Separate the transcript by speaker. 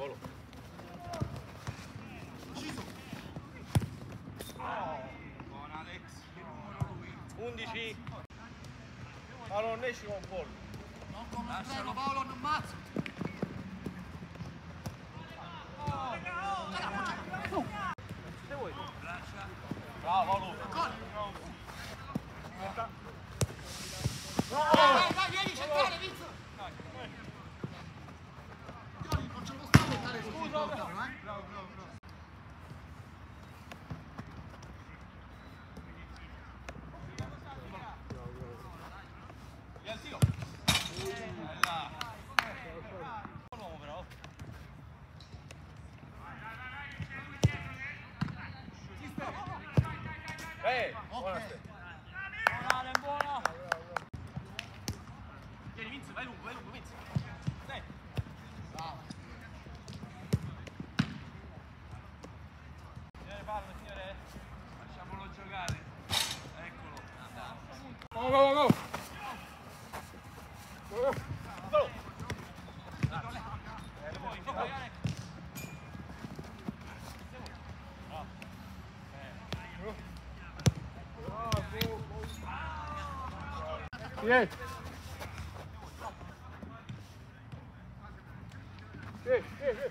Speaker 1: volo.
Speaker 2: Buon Alex.
Speaker 1: 11. Ma non esci con pollo.
Speaker 2: Lascialo Paolo, non mazzo.
Speaker 1: Bravo Luca.
Speaker 2: Dai, Eh,
Speaker 1: buona.
Speaker 3: Buona, buona.
Speaker 1: Vieni Vinzo, vai lungo, vai lungo, Vinzo. Dai. Signore fallo, signore.
Speaker 2: Lasciamolo giocare. Eccolo.
Speaker 1: Go, go, go. Go. Eh, poi, poi, Alex.
Speaker 4: Yes. Yes, yes, yes.